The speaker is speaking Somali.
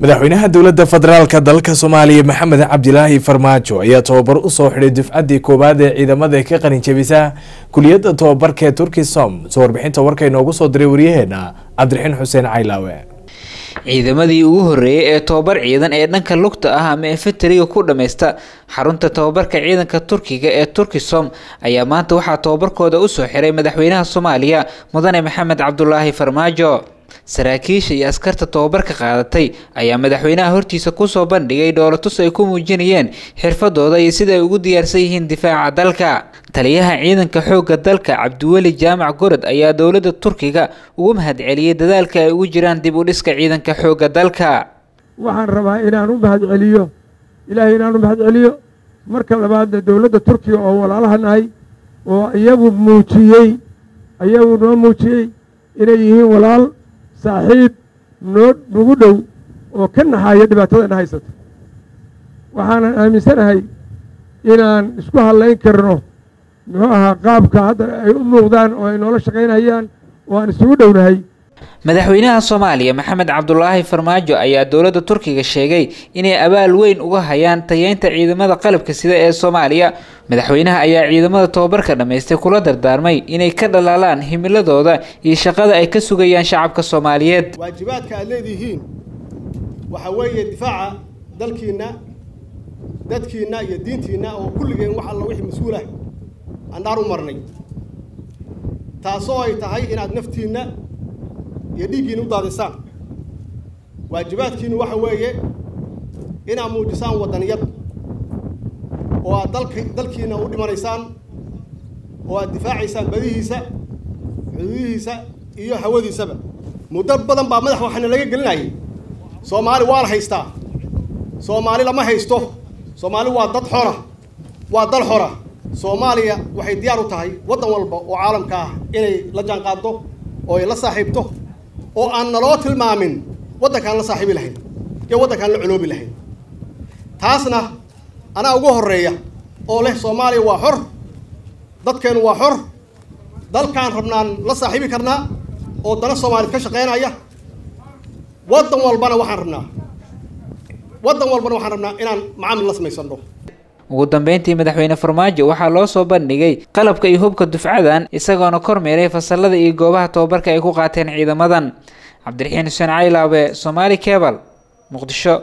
madaxweynaha dowladda federaalka dalka soomaaliya maxamed cabdilaahi farmaajo ayaa tababar u soo xidhay dufcaddii koowaad ee ciidamada ka qalinjabisa kuliyadda tobabarka ee turkisom soo warbixinta warka inoogu soo diray waryaheena cabdiraxiin xuseen caylaawe ciidamadii ugu horreeyay ee tobabar ciidan ee dhanka lugta ah ama infantariga ku dhammaysta xarunta tobabarka ciidanka turkiga ee turkisom ayaa maanta waxaa tobabarkooda u soo xiray madaxweynaha soomaaliya mudane maxamed cabdulaahi farmaajo saraakiisha iyo askarta tobabarka qaadatay ayaa madaxweynaha hortiisa ku soo bandhigay dhoolatus ay ku muujinayeen xirfadooda iyo sida ay ugu diyaarsan yihiin difaaca dalka. Taliyaha ciidanka xoogga dalka cabdiweli jaamac gorod ayaa dowladda turkiga ugu mahadceliyey dadaalka ay ugu jiraan dib u dhiska ciidanka xoogga dalka. Waxaan rabaa inaan u mahadceliyo ilaahay inaan u mahadceliyo marka labaadna dowladda turkiga oo walaalaha nahay oo iyagu muujiyey iyagu noo muujiyey inay yihiin walaal saaxiib noo nagu dhow oo ka naxaaya dhibaatadana haysata waxaanan aaminsanahay inaan isku hadlayn karno muxuu ahaa qaabka hadda ay u muuqdaan oo ay noola shaqaynayaan oo aan isugu dhownahay madaxweynaha soomaaliya maxamed cabdulaahi farmaajo ayaa dowladda turkiga sheegay inay abaal weyn uga hayaan tayeynta ciidamada qalabka sida ee soomaaliya. Madaxweynaha ayaa ciidamada tobabarka dhammaystay kula dardaarmay inay ka dhalaalaan himiladooda iyo shaqada ay ka sugayaan shacabka soomaaliyeed. Waajibaadka aad leedihiin waxa weeye difaaca dalkiinna dadkiinna iyo diintiinna oo kulligeen wax alla wixii mas'uulah aan dhaar u marnay. Taasoo ay tahay inaad naftiinna iyo dhiiggiina u daadisaan. Waajibaadkiinu waxa weeye inaad muujisaan waddaniyad oo aad dalki dalkiina u dhimanaysaan oo aad difaacaysaan badihiisa xuduudihiisa iyo hawadiisaba. Muddo badan baa madax waxaana laga gelinayay soomaali waa la haystaa. Soomaali lama haysto. Soomaali waa dad xora. Waa dal xora. Soomaaliya waxay diyaar u tahay waddan walba oo caalamka ah inay la jaanqaaddo oo ay la saaxiibto oo aan naloo tilmaamin waddankaan la saaxiibi lahayn iyo waddankaan la coloobi lahayn. Taasna anaa ugu horreeya oo leh soomaaliya waa xor dadkeenu waa xor dalkaan rabnaan la saaxiibi karnaa oo dana soomaaliyed ka shaqaynaya waddan walbana waxaan rabnaa waddan walbana waxaan rabnaa inaan macaamil la samaysano ugu dambeyntii madaxweyne farmaajo waxaa loo soo bandhigay qalabka iyo hubka dufcadan isagoona kormeeray fasalada iyo goobaha tobabarka ay ku qaateen ciidamadan. Cabdiraxiin xuseen caylaabe somaali kebal muqdisho